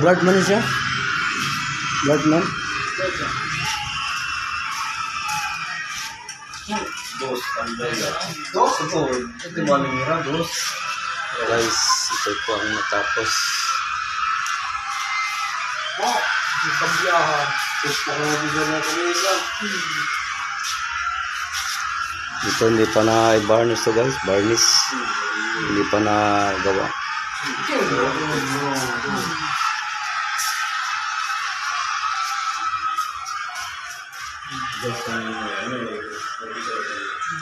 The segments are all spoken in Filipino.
Blood man siya? Blood man? Dos. Dos, ito. Ba nira, dos? Guys, ito po ang natapos. Oh, yung pagbiyahan. Gusto ko na dito na kanila. Ito hindi pa na i-varnish to guys. Varnish. Hindi pa na gawa. Que guys,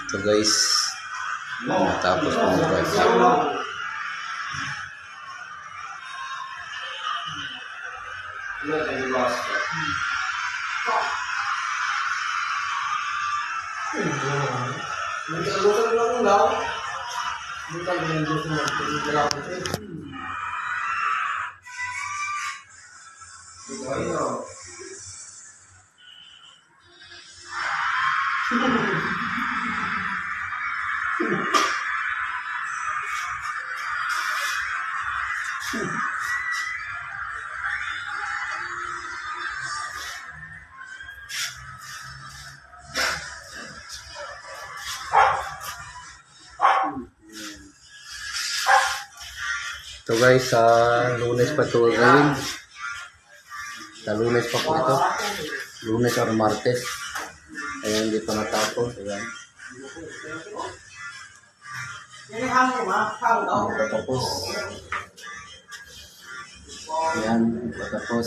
Tô dois tapas com o Wi-Fi. Não. ముందర నేను చూస్తున్నాను ఎలా ఉంటుంది Ito guys, sa lunes pa ito gagawin. Sa lunes pa po ito. Lunes or Martes. Ayan, hindi pa natapos. Ayan. Hindi pa tapos. Ayan, hindi pa tapos.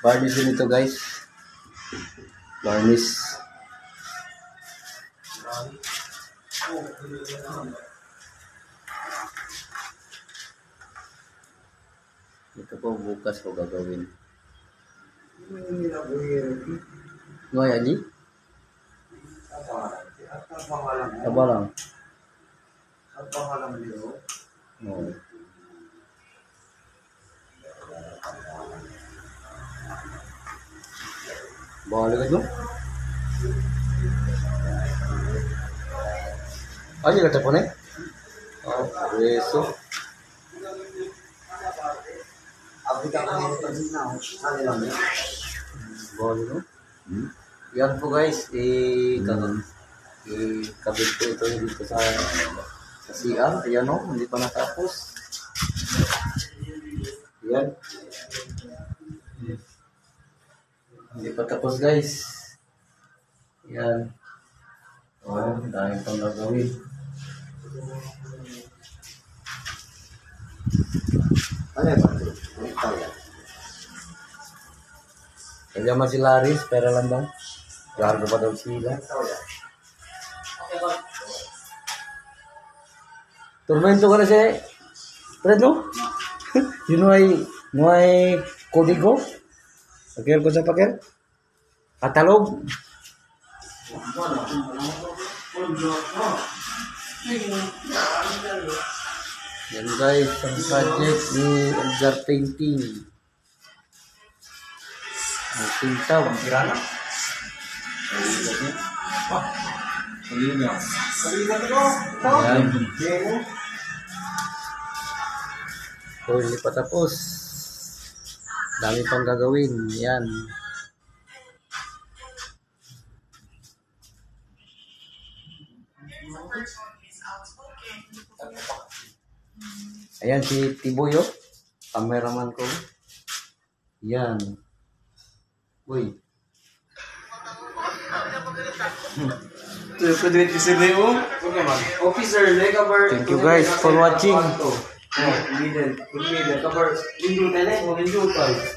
Varnish din ito guys. Varnish. Ito po bukas ko gagawin. Hmm. Ngayon, Aji? Tabalang. Tabalang dito? Oo. Balik aja. Aja kata pone. Ya? Oh, besok. Bawal no? Yan po guys, eh, mm. i-kabit ko ito dito sa sa CR. Ayan o, hindi pa natapos. Yan. Hindi pa tapos guys. Yan. Oh, dahil pang gagawin. Ano ba? Kerja masih laris, pera lembang. Jangan kepada usia. Turmen tuh karena saya, terus tuh, you know I, no I código, aquel cosa yang guys, some di ni Edgar Painting. Ang tintaw. Kirana? Kalina. Kalina ko. Yan. Demo. So, hindi pa tapos. Dami pang gagawin. Yan. Ayan si Tiboyo. Cameraman ko. Yan. Uy. Ito yung pwede si Leo. Officer, lega bar. Thank you guys for watching. Oh, middle. Middle. Cover. Window na lang. Window tayo.